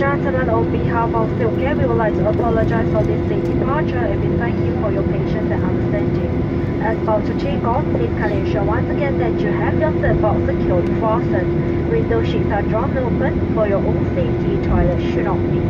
gentlemen, on behalf of okay, we would like to apologize for this late departure and we thank you for your patience and understanding. As for to check off, please kindly ensure once again that you have your seatbelt securely fastened. Window sheets are drawn open for your own safety. Toilet should not be.